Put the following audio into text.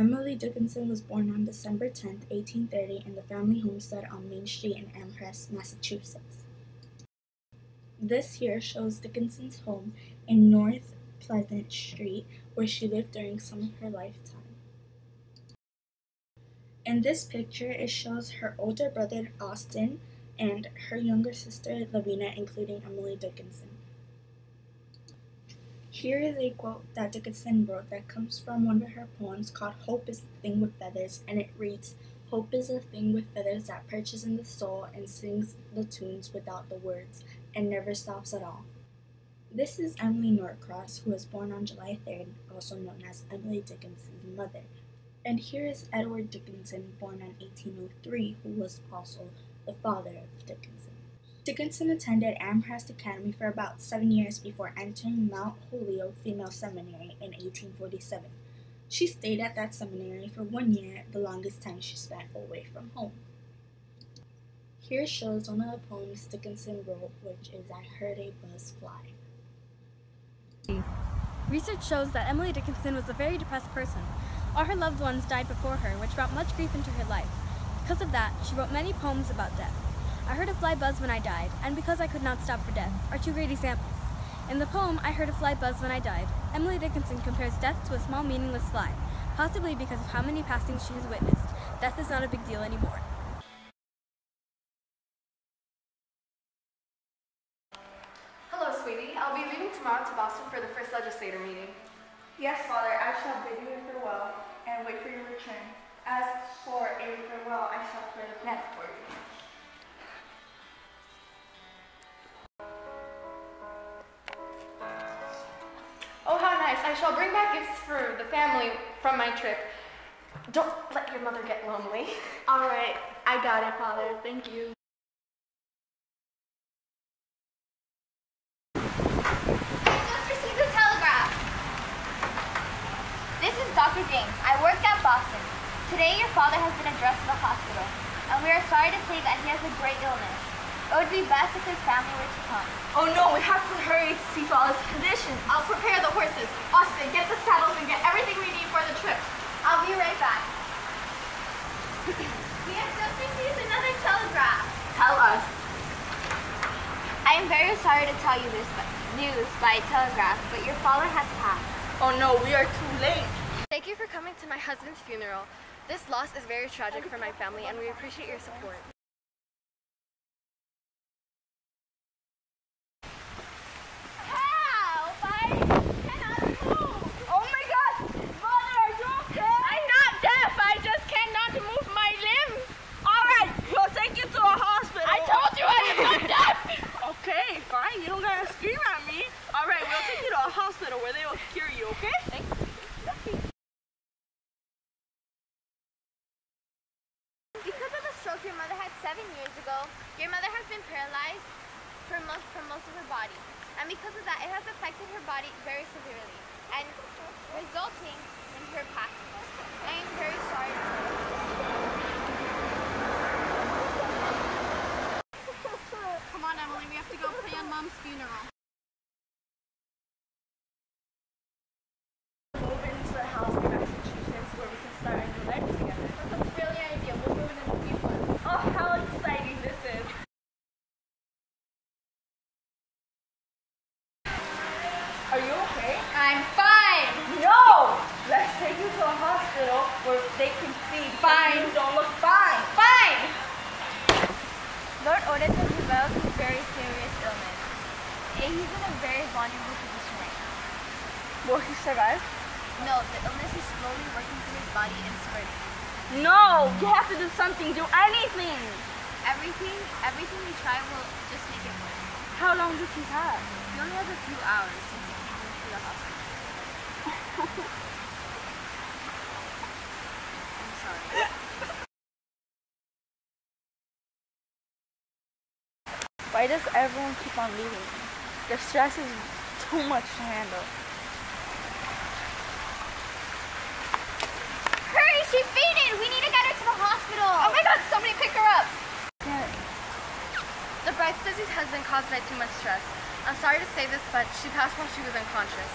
Emily Dickinson was born on December 10, 1830, in the family homestead on Main Street in Amherst, Massachusetts. This here shows Dickinson's home in North Pleasant Street, where she lived during some of her lifetime. In this picture, it shows her older brother Austin and her younger sister Lavinia, including Emily Dickinson. Here is a quote that Dickinson wrote that comes from one of her poems called Hope is the Thing with Feathers, and it reads Hope is a thing with feathers that perches in the soul and sings the tunes without the words and never stops at all. This is Emily Norcross, who was born on July 3rd, also known as Emily Dickinson's mother. And here is Edward Dickinson, born in 1803, who was also the father of Dickinson. Dickinson attended Amherst Academy for about seven years before entering Mount Holyoke Female Seminary in 1847. She stayed at that seminary for one year, the longest time she spent away from home. Here shows one of the poems Dickinson wrote, which is I Heard a Buzz Fly. Research shows that Emily Dickinson was a very depressed person. All her loved ones died before her, which brought much grief into her life. Because of that, she wrote many poems about death. I heard a fly buzz when I died, and because I could not stop for death, are two great examples. In the poem, I heard a fly buzz when I died, Emily Dickinson compares death to a small meaningless fly, possibly because of how many passings she has witnessed. Death is not a big deal anymore. Hello, sweetie. I'll be leaving tomorrow to Boston for the first legislator meeting. Yes, Father, I shall bid you a farewell and wait for your return. As for a farewell, I shall play the piano for you. How nice. I shall bring back gifts for the family from my trip. Don't let your mother get lonely. All right, I got it, Father. Thank you. I just received a telegraph. This is Dr. James. I work at Boston. Today your father has been addressed to the hospital, and we are sorry to say that he has a great illness. It would be best if his family were to come. Oh no, we have to hurry to see Father's condition. I'll prepare the horses. Austin, get the saddles and get everything we need for the trip. I'll be right back. we have just received another telegraph. Tell us. I am very sorry to tell you this news by telegraph, but your father has passed. Oh no, we are too late. Thank you for coming to my husband's funeral. This loss is very tragic for my family, and we appreciate your support. Help! I cannot move. Oh my god! Mother, are you okay? I'm not deaf. I just cannot move my limbs. Alright, we'll take you to a hospital. I told you I am not deaf. Okay, fine. You don't gotta scream at me. Alright, we'll take you to a hospital where they will cure you, okay? Because of the stroke your mother had seven years ago, your mother has been paralyzed for most for most of her body. And because of that, it has affected her body very severely and resulting in her passing. I am very sorry. Come on, Emily. We have to go plan Mom's funeral. Move into the house in Massachusetts where we can start a new life together. That's a brilliant idea. We'll do it in a few months. Oh, how exciting this is. Are you okay? I'm fine. No! Let's take you to a hospital where they can see because Fine. you don't look fine. Fine. Lord Otis has developed a very serious illness. And he's in a very vulnerable position right now. Will he survive? No, the illness is slowly working through his body and spreading. No! You have to do something. Do anything. Everything, everything we try will just make it worse. How long does he have? He only has a few hours since he came into the hospital. I'm sorry. Why does everyone keep on leaving me? The stress is too much to handle. Hurry, she fainted! We need to get her to the hospital! Oh my god, somebody pick her up! The Bright disease has been caused by too much stress. I'm sorry to say this, but she passed while she was unconscious.